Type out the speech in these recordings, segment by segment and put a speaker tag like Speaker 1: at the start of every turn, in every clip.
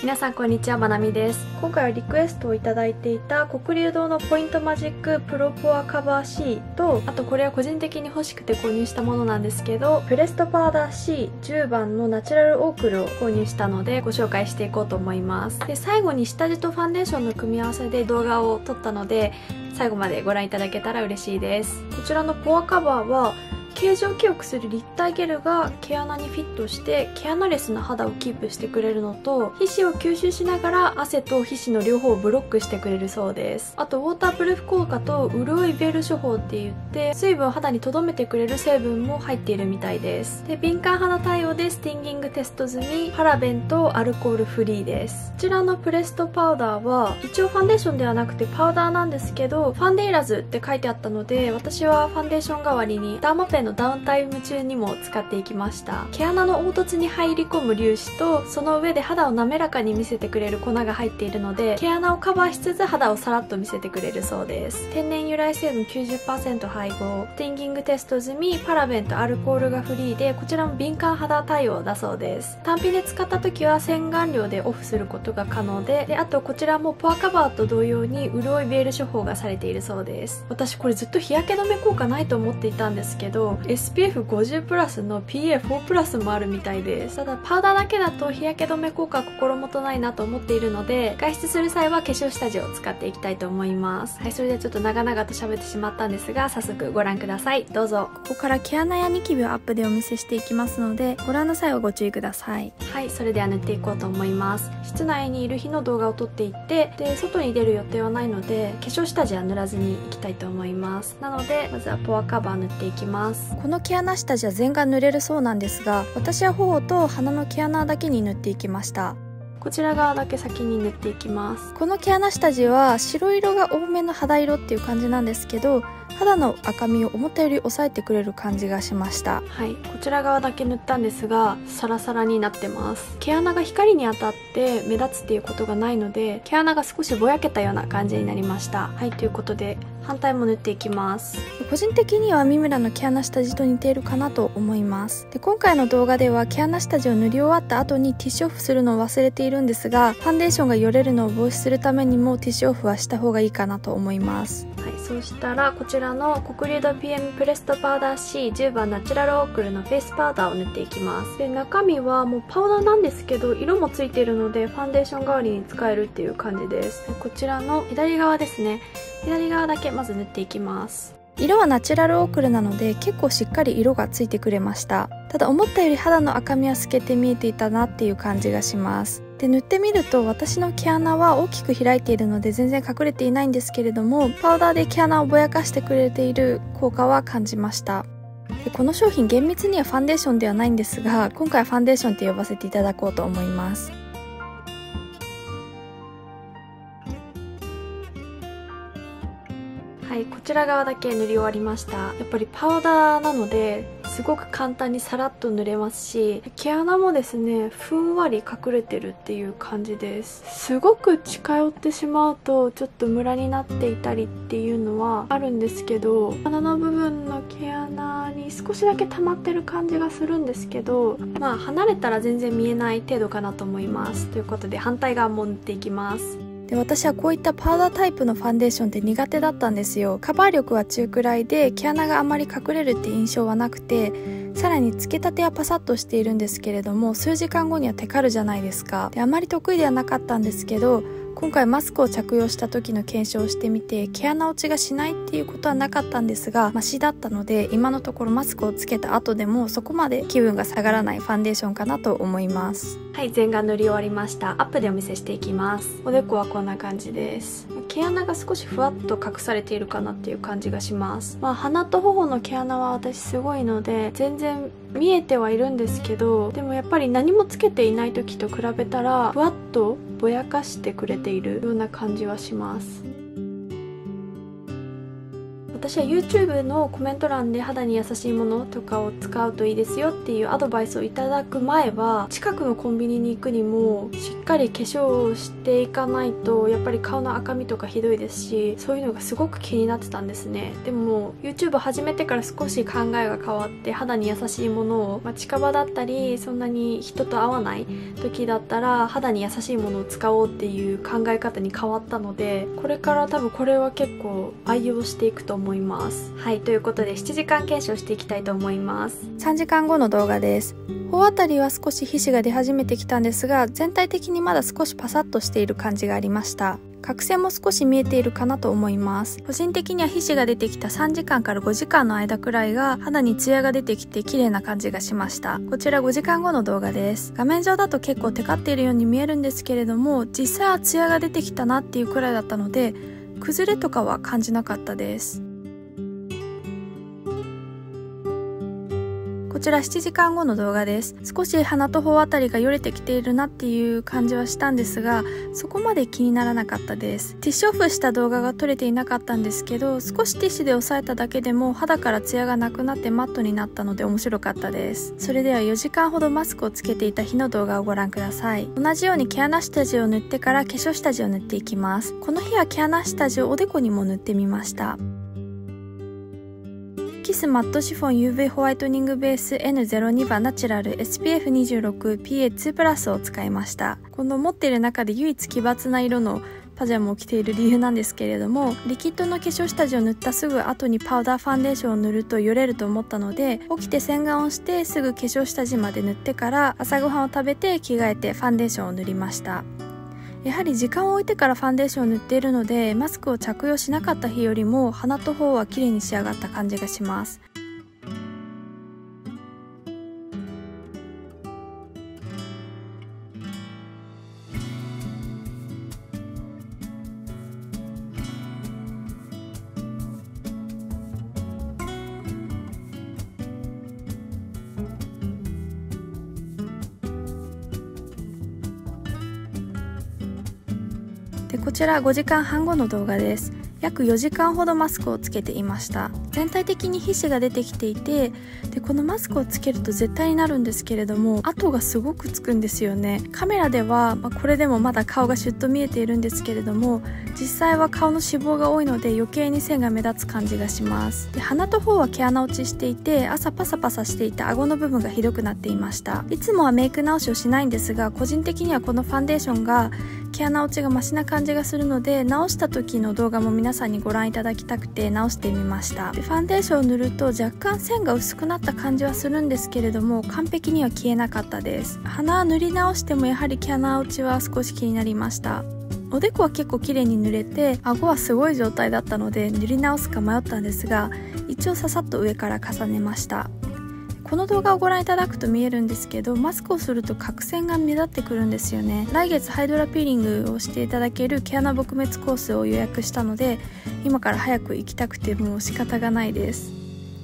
Speaker 1: 皆さんこんにちはまなみです。今回はリクエストをいただいていた黒龍堂のポイントマジックプロポアカバー C とあとこれは個人的に欲しくて購入したものなんですけどプレストパウダー C10 番のナチュラルオークルを購入したのでご紹介していこうと思います。で最後に下地とファンデーションの組み合わせで動画を撮ったので最後までご覧いただけたら嬉しいです。こちらのポアカバーは形状記憶する立体ゲルが毛穴にフィットして毛穴レスな肌をキープしてくれるのと皮脂を吸収しながら汗と皮脂の両方をブロックしてくれるそうです。あとウォータープルーフ効果と潤いベール処方って言って水分を肌に留めてくれる成分も入っているみたいです。で敏感肌対応でスティンギングテスト済みパラベンとアルコールフリーです。こちらのプレストパウダーは一応ファンデーションではなくてパウダーなんですけどファンデイラズって書いてあったので私はファンデーション代わりにダーマペンのダウンタイム中にも使っていきました。毛穴の凹凸に入り込む粒子とその上で肌を滑らかに見せてくれる粉が入っているので毛穴をカバーしつつ肌をさらっと見せてくれるそうです。天然由来成分90%配合。スティンギングテスト済みパラベンとアルコールがフリーでこちらも敏感肌対応だそうです。単品で使った時は洗顔料でオフすることが可能でであとこちらもポアカバーと同様に潤いベール処方がされているそうです。私これずっと日焼け止め効果ないと思っていたんですけど SPF50 プラスの PA4 プラスもあるみたいです。ただパウダーだけだと日焼け止め効果心もとないなと思っているので外出する際は化粧下地を使っていきたいと思います。はいそれではちょっと長々と喋ってしまったんですが早速ご覧ください。どうぞ。
Speaker 2: ここから毛穴やニキビをアップでお見せしていきますのでご覧の際はご注意ください。
Speaker 1: はいそれでは塗っていこうと思います。室内にいる日の動画を撮っていってで外に出る予定はないので化粧下地は塗らずにいきたいと思います。なのでまずはポアカバー塗っていきます
Speaker 2: この毛穴下地は全顔塗れるそうなんですが私は頬と鼻の毛穴だけに塗っていきました。
Speaker 1: こちら側だけ先に塗っていきます。
Speaker 2: この毛穴下地は白色が多めの肌色っていう感じなんですけど肌の赤みを思ったより抑えてくれる感じがしました。
Speaker 1: はい。こちら側だけ塗ったんですがサラサラになってます。毛穴が光に当たって目立つっていうことがないので毛穴が少しぼやけたような感じになりました。はいということで反対も塗っていきます。
Speaker 2: 個人的には三村の毛穴下地と似ているかなと思います。で今回の動画では毛穴下地を塗り終わった後にティッシュオフするのを忘れているんですがファンデーションがよれるのを防止するためにもティッシュオフはした方がいいかなと思います。
Speaker 1: はいそしたらこちらの黒竜ド PM プレストパウダー C10 番ナチュラルオークルのフェイスパウダーを塗っていきます。で中身はもうパウダーなんですけど色もついてるのでファンデーション代わりに使えるっていう感じです。こちらの左側ですね。左側だけまず塗っていきます。
Speaker 2: 色はナチュラルオークルなので結構しっかり色がついてくれました。ただ思ったより肌の赤みは透けて見えていたなっていう感じがします。で塗ってみると私の毛穴は大きく開いているので全然隠れていないんですけれどもパウダーで毛穴をぼやかしてくれている効果は感じました。でこの商品厳密にはファンデーションではないんですが今回はファンデーションって呼ばせていただこうと思います。
Speaker 1: はいこちら側だけ塗り終わりました。やっぱりパウダーなのですごく簡単にさらっと塗れますし毛穴もですねふんわり隠れてるっていう感じです。すごく近寄ってしまうとちょっとムラになっていたりっていうのはあるんですけど鼻の部分の毛穴に少しだけ溜まってる感じがするんですけどまあ離れたら全然見えない程度かなと思います。ということで反対側も塗っていきます。
Speaker 2: で私はこういったパウダータイプのファンデーションって苦手だったんですよ。カバー力は中くらいで毛穴があまり隠れるって印象はなくてさらにつけたてはパサッとしているんですけれども数時間後にはテカるじゃないですか。であまり得意ではなかったんですけど今回マスクを着用した時の検証をしてみて毛穴落ちがしないっていうことはなかったんですがマシだったので今のところマスクをつけた後でもそこまで気分が下がらないファンデーションかなと思います。
Speaker 1: はい全顔塗り終わりました。アップでお見せしていきます。おでこはこんな感じです。毛穴が少しふわっと隠されているかなっていう感じがします。まあ鼻と頬の毛穴は私すごいので全然見えてはいるんですけどでもやっぱり何もつけていない時と比べたらふわっとぼやかしてくれているような感じはします。私は YouTube のコメント欄で肌に優しいものとかを使うといいですよっていうアドバイスをいただく前は近くのコンビニに行くにもしっかり化粧をしていかないとやっぱり顔の赤みとかひどいですしそういうのがすごく気になってたんですね。でも YouTube 始めてから少し考えが変わって肌に優しいものを、まあ、近場だったりそんなに人と会わない時だったら肌に優しいものを使おうっていう考え方に変わったのでこれから多分これは結構愛用していくと思います。います。はいということで7時間検証していきたいと思います。
Speaker 2: 3時間後の動画です。頬あたりは少し皮脂が出始めてきたんですが全体的にまだ少しパサッとしている感じがありました。角栓も少し見えているかなと思います。個人的には皮脂が出てきた3時間から5時間の間くらいが肌にツヤが出てきて綺麗な感じがしました。こちら5時間後の動画です。画面上だと結構テカっているように見えるんですけれども実際はツヤが出てきたなっていうくらいだったので崩れとかは感じなかったです。こちら7時間後の動画です。少し鼻と頬あたりがよれてきているなっていう感じはしたんですが、そこまで気にならなかったです。ティッシュオフした動画が撮れていなかったんですけど、少しティッシュで押さえただけでも肌からツヤがなくなってマットになったので面白かったです。それでは4時間ほどマスクをつけていた日の動画をご覧ください。同じように毛穴下地を塗ってから化粧下地を塗っていきます。この日は毛穴下地をおでこにも塗ってみました。キスマットシフォン UV ホワイトニングベース N02 番ナチュラル SPF26PA2 プラスを使いました。この持っている中で唯一奇抜な色のパジャマを着ている理由なんですけれどもリキッドの化粧下地を塗ったすぐ後にパウダーファンデーションを塗るとよれると思ったので起きて洗顔をしてすぐ化粧下地まで塗ってから朝ごはんを食べて着替えてファンデーションを塗りましたやはり時間を置いてからファンデーションを塗っているのでマスクを着用しなかった日よりも鼻と頬は綺麗に仕上がった感じがします。でこちら5時間半後の動画です。約4時間ほどマスクをつけていました。全体的に皮脂が出てきていてでこのマスクをつけると絶対になるんですけれども跡がすごくつくんですよね。カメラでは、まあ、これでもまだ顔がシュッと見えているんですけれども実際は顔の脂肪が多いので余計に線が目立つ感じがします。で鼻と方は毛穴落ちしていて朝パサパサしていて顎の部分がひどくなっていました。いつもはメイク直しをしないんですが個人的にはこのファンデーションが毛穴落ちがマシな感じがするので直した時の動画も皆さんにご覧いただきたくて直してみました。でファンデーションを塗ると若干線が薄くなった感じはするんですけれども完璧には消えなかったです。鼻は塗り直してもやはり毛穴落ちは少し気になりました。おでこは結構綺麗に塗れて顎はすごい状態だったので塗り直すか迷ったんですが一応ささっと上から重ねました。この動画をご覧いただくと見えるんですけどマスクをすると角栓が目立ってくるんですよね。来月ハイドラピーリングをしていただける毛穴撲滅コースを予約したので今から早く行きたくてもう仕方がないです。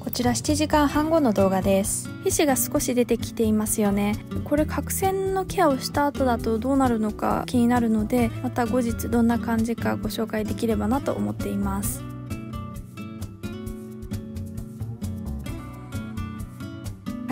Speaker 2: こちら7時間半後の動画です。皮脂が少し出てきていますよね。これ角栓のケアをした後だとどうなるのか気になるのでまた後日どんな感じかご紹介できればなと思っています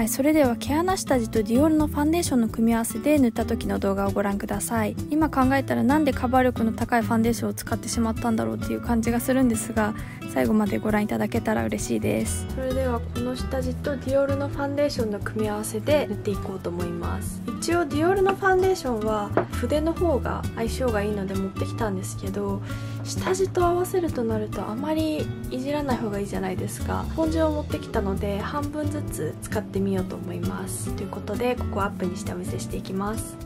Speaker 2: はい、それでは毛穴下地とディオールのファンデーションの組み合わせで塗った時の動画をご覧ください。今考えたらなんでカバー力の高いファンデーションを使ってしまったんだろうっていう感じがするんですが最後までご覧いただけたら嬉しいです。
Speaker 1: それではこの下地とディオールのファンデーションの組み合わせで塗っていこうと思います。一応ディオールのファンデーションは筆の方が相性がいいので持ってきたんですけど下地と合わせるとなるとあまりいじらない方がいいじゃないですか。スポンジを持ってきたので半分ずつ使ってみようと思います。ということでここアップにしてお見せしていきます。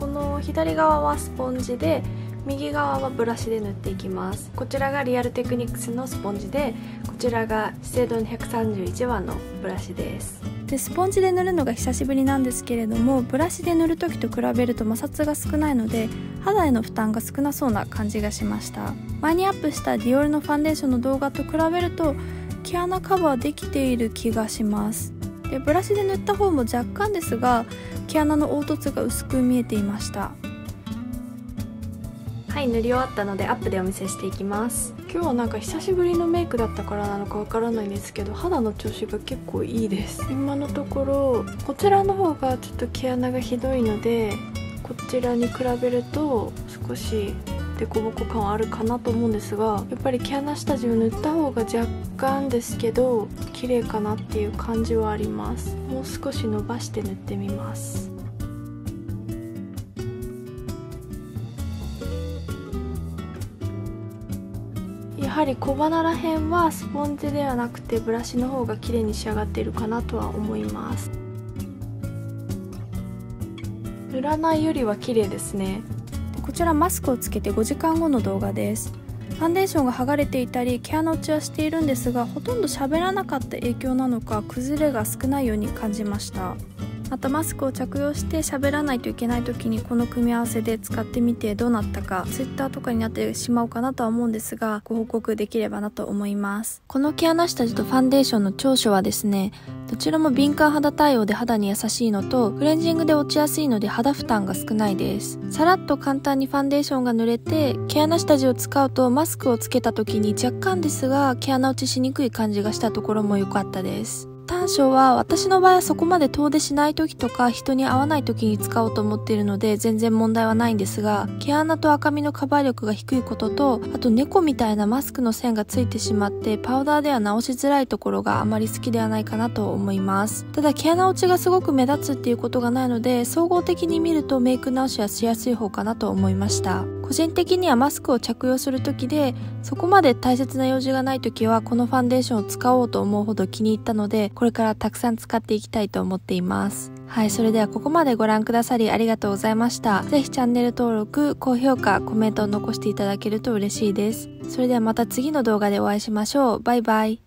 Speaker 1: この左側はスポンジで右側はブラシで塗っていきます。こちらがリアルテクニックスのスポンジでこちらが資生堂の131番のブラシです。
Speaker 2: でスポンジで塗るのが久しぶりなんですけれどもブラシで塗る時と比べると摩擦が少ないので肌への負担が少なそうな感じがしました。前にアップしたディオールのファンデーションの動画と比べると毛穴カバーできている気がします。でブラシで塗った方も若干ですが毛穴の凹凸が薄く見えていました。
Speaker 1: はい塗り終わったのでアップでお見せしていきます。今日はなんか久しぶりのメイクだったからなのかわからないんですけど肌の調子が結構いいです。今のところこちらの方がちょっと毛穴がひどいのでこちらに比べると少し凸凹感はあるかなと思うんですがやっぱり毛穴下地を塗った方が若干ですけど綺麗かなっていう感じはあります。もう少し伸ばして塗ってみます。はり小鼻ら辺はスポンジではなくてブラシの方が綺麗に仕上がっているかなとは思います。塗らないよりは綺麗ですね。
Speaker 2: こちらマスクをつけて5時間後の動画です。ファンデーションが剥がれていたり毛穴落ちはしているんですがほとんど喋らなかった影響なのか崩れが少ないように感じました。またマスクを着用して喋らないといけない時にこの組み合わせで使ってみてどうなったか Twitter とかになってしまうかなとは思うんですがご報告できればなと思いますこの毛穴下地とファンデーションの長所はですねどちらも敏感肌対応で肌に優しいのとクレンジングで落ちやすいので肌負担が少ないです。さらっと簡単にファンデーションが塗れて毛穴下地を使うとマスクをつけた時に若干ですが毛穴落ちしにくい感じがしたところも良かったです。短所は私の場合はそこまで遠出しない時とか人に会わない時に使おうと思っているので全然問題はないんですが毛穴と赤みのカバー力が低いこととあと猫みたいなマスクの線がついてしまってパウダーでは直しづらいところがあまり好きではないかなと思います。ただ毛穴落ちがすごく目立つっていうことがないので総合的に見るとメイク直しはしやすい方かなと思いました。個人的にはマスクを着用する時でそこまで大切な用事がない時はこのファンデーションを使おうと思うほど気に入ったのでこれからたくさん使っていきたいと思っていますはい、それではここまでご覧くださりありがとうございました。ぜひチャンネル登録、高評価、コメントを残していただけると嬉しいです。それではまた次の動画でお会いしましょう。バイバイ。